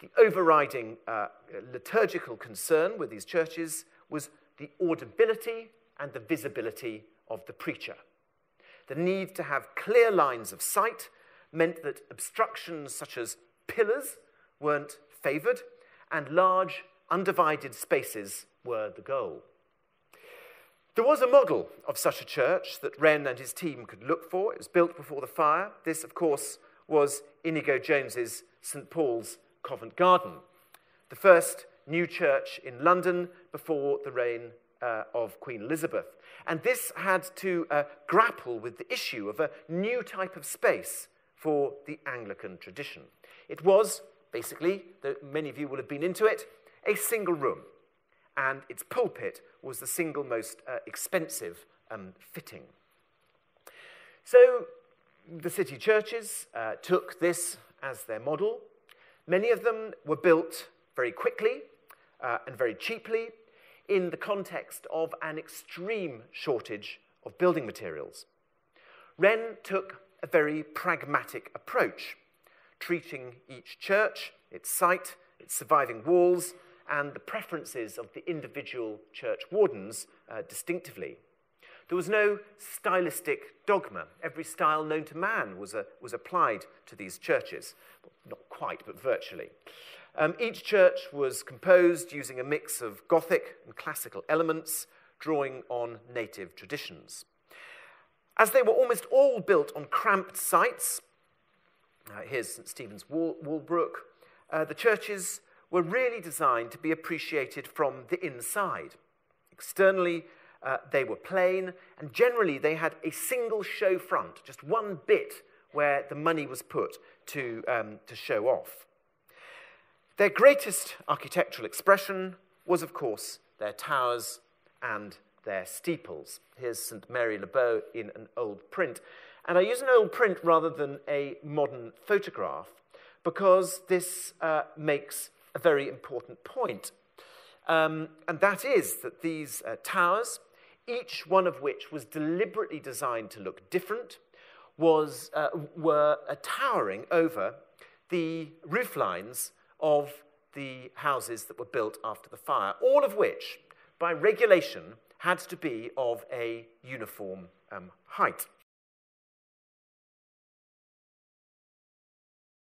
The overriding uh, liturgical concern with these churches was the audibility and the visibility of the preacher. The need to have clear lines of sight meant that obstructions such as pillars weren't favoured, and large, undivided spaces were the goal. There was a model of such a church that Wren and his team could look for. It was built before the fire. This, of course, was Inigo Jones's St. Paul's Covent Garden, the first new church in London before the reign uh, of Queen Elizabeth. And this had to uh, grapple with the issue of a new type of space for the Anglican tradition. It was basically, many of you will have been into it, a single room. And its pulpit was the single most uh, expensive um, fitting. So the city churches uh, took this as their model. Many of them were built very quickly uh, and very cheaply in the context of an extreme shortage of building materials. Wren took a very pragmatic approach, treating each church, its site, its surviving walls, and the preferences of the individual church wardens uh, distinctively. There was no stylistic dogma. Every style known to man was, a, was applied to these churches. Not quite, but virtually. Um, each church was composed using a mix of Gothic and classical elements, drawing on native traditions. As they were almost all built on cramped sites, uh, here's St. Stephen's Wal- Walbrook, uh, the churches were really designed to be appreciated from the inside. Externally, uh, they were plain, and generally they had a single show front, just one bit where the money was put to, um, to show off. Their greatest architectural expression was, of course, their towers and their steeples. Here's St. Mary Le Bow in an old print. And I use an old print rather than a modern photograph because this uh, makes a very important point. Um, and that is that these uh, towers, each one of which was deliberately designed to look different, was, uh, were uh, towering over the roof lines of the houses that were built after the fire, all of which, by regulation, had to be of a uniform um, height.